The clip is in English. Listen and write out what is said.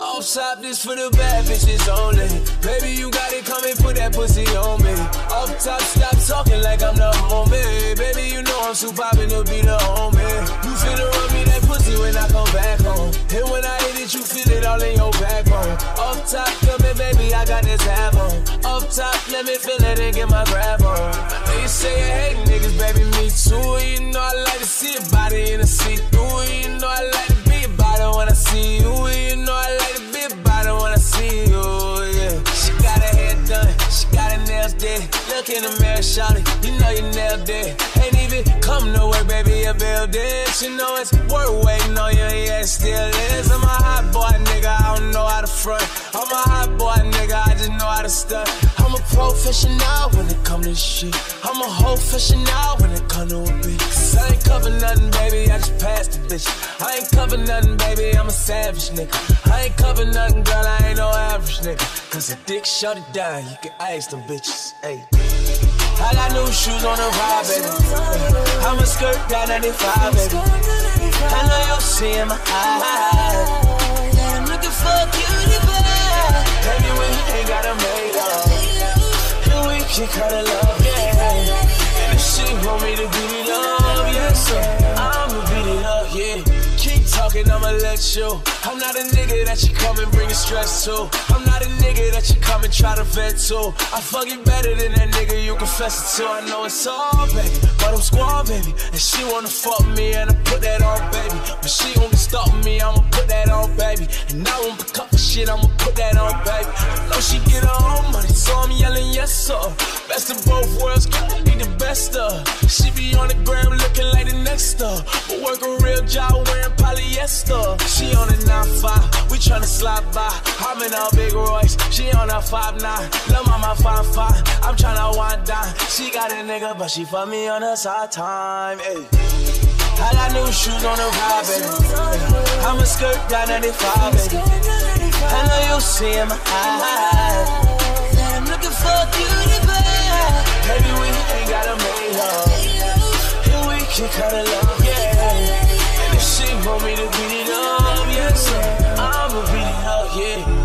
Off top, this for the bad bitches only. Baby, you got it, coming, put that pussy on me. Off top, stop talking like I'm the homie. Baby, you know I'm too poppin' to be the homie. You finna run me that pussy when I come back home. And when I hit it, you feel it all in your backbone. Off top, come let me feel it and get my grab on. I say you hate niggas, baby, me too. You know I like to see a body in a seat through. You know I like to be about it when I see you. You know I like to be about it when I see you. Yeah. She got her hair done, she got her nails did. Look in the mirror, it. You know you nailed it. Ain't even come to work, baby, you build it. You know it's worth waiting on you, yeah, it still is. I'm a hot boy, nigga, I don't know how to front. I'm a hot boy, nigga, I just know how to stunt. Professional when it come to shit. I'm a whole professional when it come to a bitch. I ain't cover nothing, baby, I just passed the bitch. I ain't cover nothing, baby, I'm a savage nigga. I ain't cover nothing, girl, I ain't no average nigga. Cause a dick shut it down, you can ask them bitches. Hey. I got new shoes on the ride, baby. I'm a skirt down 95, baby. I know you'll see in my eyes. Cut it love, yeah. And if she want me to beat it up, yes, sir. I'ma beat it up, yeah. Keep talking, I'ma let you. I'm not a nigga that you come and bring stress to. I'm not a nigga that you come and try to vet to. I fuck it better than that nigga you confess it to. I know it's all, baby, but I'm squad, baby. And she wanna fuck me, and I put that on, baby. But she be stopping me, I'ma put that on, baby. And I won't the shit, I'ma put that on, baby. Know she get her own money, so I'm yelling yes, sir. Best of both worlds, gotta be the best of. She be on the gram looking like the next up. But work a real job wearing polyester. She on a 9-5, we tryna slide by. I'm in a big Royce, she on a 5-9. Lil' mama fine fine, I'm tryna wind down. She got a nigga, but she fuck me on her side time. Ayy. I got new shoes on the ride, baby. I'm a skirt down 95, baby. I know you'll see in my eyes that I'm looking for a cutie pie. Baby, we ain't gotta make up. And we can cut it love, yeah. And if she want me to beat it up, yes. I'ma beat it up, yeah.